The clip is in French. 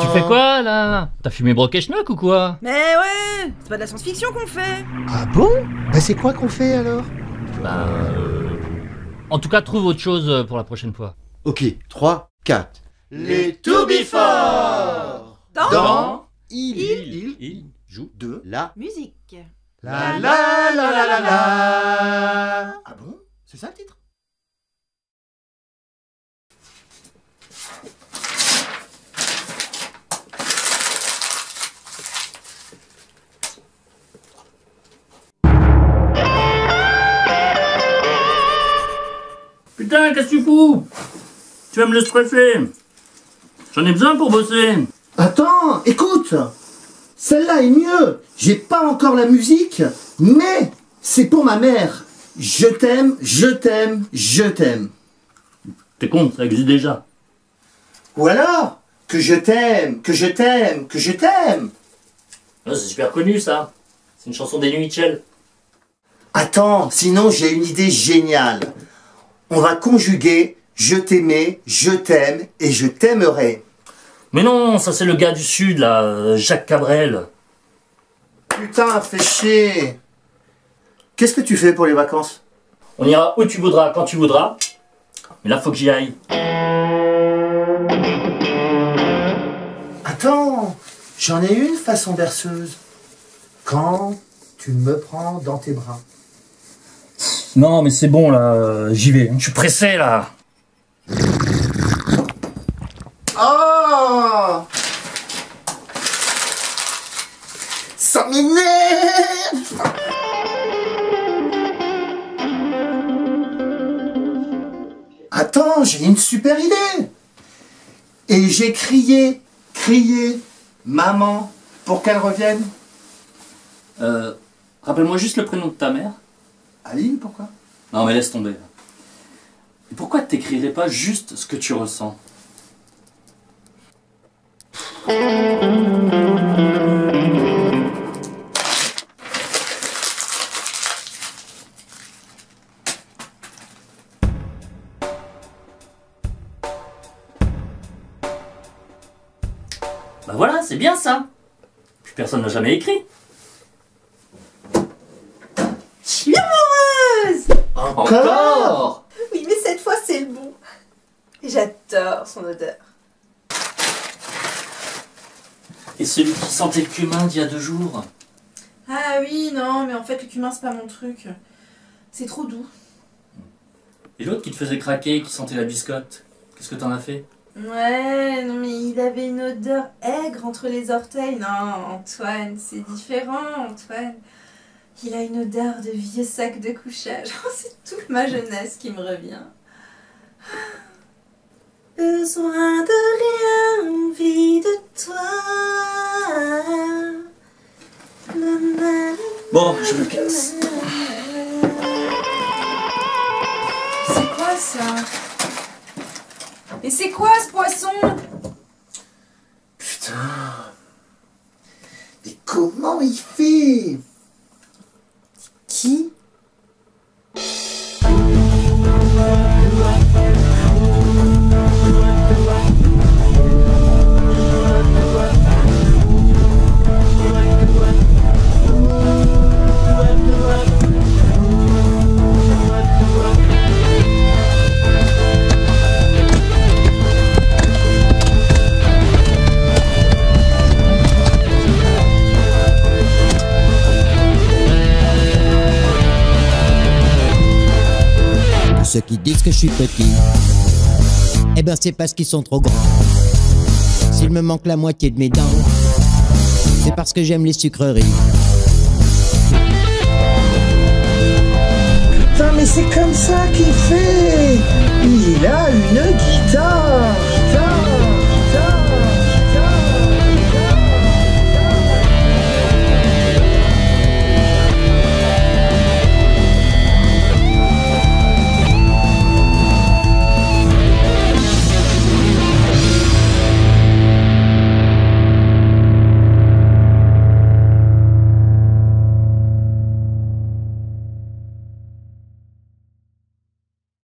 Tu fais quoi là T'as fumé Brokeschnock ou quoi Mais ouais C'est pas de la science-fiction qu'on fait Ah bon Bah c'est quoi qu'on fait alors Bah. En tout cas, trouve autre chose pour la prochaine fois. Ok, 3, 4. Les To Before Dans, Dans il, il, il, il, joue de la musique. La la la la la, la. C'est ça le titre? Putain, qu'est-ce que tu fous? Tu vas me le stresser J'en ai besoin pour bosser. Attends, écoute. Celle-là est mieux. J'ai pas encore la musique, mais c'est pour ma mère. Je t'aime, je t'aime, je t'aime. T'es con, ça existe déjà. Ou alors Que je t'aime, que je t'aime, que je t'aime Ah, c'est super connu ça. C'est une chanson des Mitchell. Attends, sinon j'ai une idée géniale. On va conjuguer je t'aimais, je t'aime et je t'aimerai. Mais non, ça c'est le gars du sud là, euh, Jacques Cabrel. Putain, fais chier Qu'est-ce que tu fais pour les vacances? On ira où tu voudras, quand tu voudras. Mais là, faut que j'y aille. Attends, j'en ai une façon berceuse. Quand tu me prends dans tes bras. Non, mais c'est bon là, j'y vais. Je suis pressé là. J'ai une super idée Et j'ai crié, crié, maman, pour qu'elle revienne. Euh, rappelle-moi juste le prénom de ta mère. Aline, pourquoi? Non, mais laisse tomber. Pourquoi t'écrirais pas juste ce que tu ressens? Bah voilà, c'est bien ça. Puis personne n'a jamais écrit. Je suis amoureuse Encore Oui, mais cette fois, c'est le bon. Et J'adore son odeur. Et celui qui sentait le cumin d'il y a deux jours? Ah oui, non, mais en fait, le cumin, c'est pas mon truc. C'est trop doux. Et l'autre qui te faisait craquer, qui sentait la biscotte? Qu'est-ce que t'en as fait? Ouais, non, mais il avait une odeur aigre entre les orteils. Non, Antoine, c'est différent, Antoine. Il a une odeur de vieux sac de couchage. c'est toute ma jeunesse qui me revient. Besoin de rien, envie de toi. Bon, je me casse. C'est quoi ça? Et c'est quoi ce poisson? Putain. Mais comment il fait? Qui disent que je suis petit, eh ben c'est parce qu'ils sont trop grands. S'il me manque la moitié de mes dents, c'est parce que j'aime les sucreries. Putain, mais c'est comme ça qu'il fait